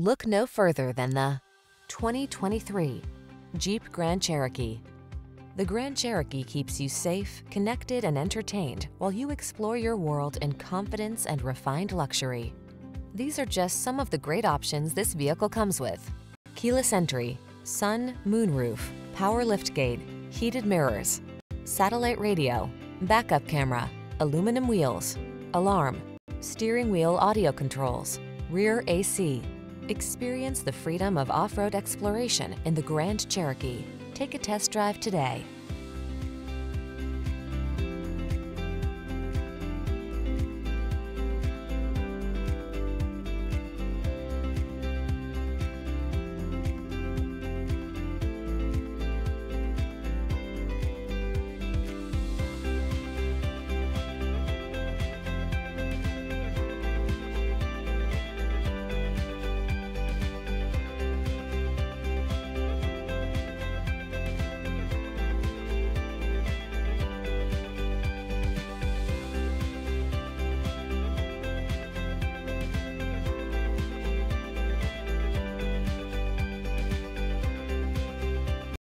Look no further than the 2023 Jeep Grand Cherokee. The Grand Cherokee keeps you safe, connected, and entertained while you explore your world in confidence and refined luxury. These are just some of the great options this vehicle comes with. Keyless entry, sun, moonroof, power liftgate, heated mirrors, satellite radio, backup camera, aluminum wheels, alarm, steering wheel audio controls, rear AC. Experience the freedom of off-road exploration in the Grand Cherokee. Take a test drive today.